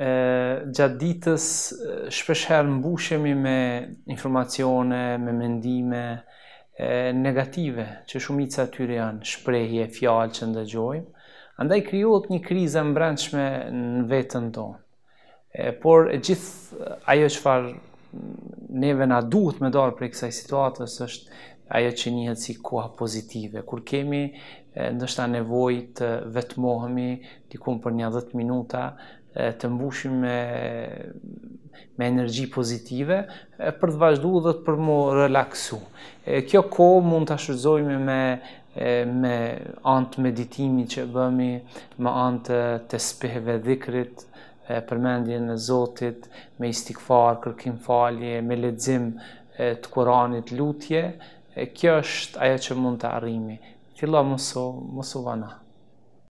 gjatë ditës shpesh herë mbushemi me informacione, me mendime negative, që shumica e tyre janë shprehje, fjalë që ndëgjojmë, andaj krijohet një krizë e mbrendshme në veten tonë. Por e gjithë ajo çfarë neve na duhet me dalë prej kësaj situatës është ajo që njihet si koha pozitive, kur kemi ndoshta nevojë të vetmohemi dikun për nja 10 minuta, të mbushemi me energji pozitive, për të vazhdu dhe për m'u relaksu. Kjo kohë mund ta shfrytëzojmë me me anë të meditimit që bëmi, me anë të tesbihëve, dhikrit, përmendjen e Zotit, me istikfar, kërkim falje, me lexim të Kuranit, lutje, kjo është ajo që mund ta arrimi. Fillo mos u, mos u vono.